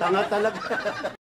Tanga talaga.